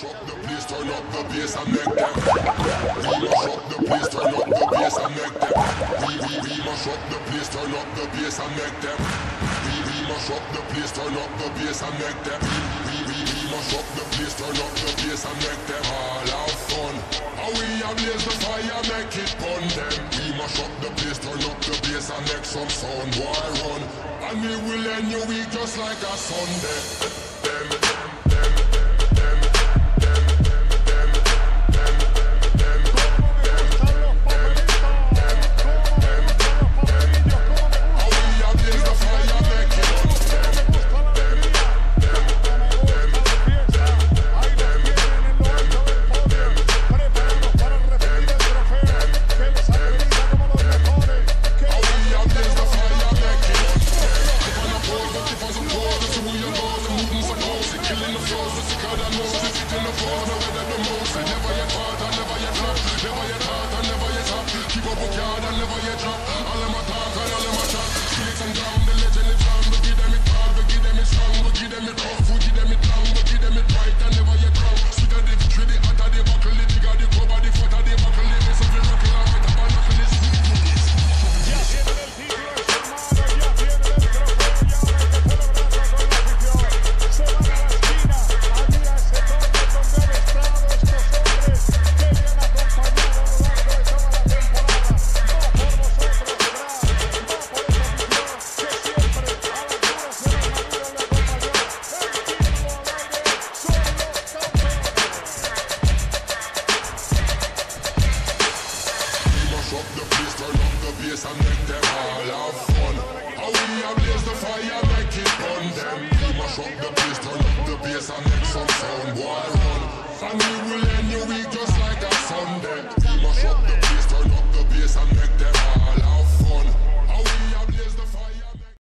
We mash up the place, turn up the bass and make them. We we we mash up the place, turn up the bass and make them. We we mash up the place, turn up the bass and make them. We we we mash up the place, turn up the bass and make them all have fun. How we a the fire, make it burn them. We mash up the place, turn up the bass and make some sound. Why run? And we will end your week just like a Sunday. Mash up the place, turn up the bass and make them all have fun. How we a blaze the fire, make it burn them. We mash up the place, turn up the bass and make some sound. Boy, run. And we will end your week just like a Sunday. We mash up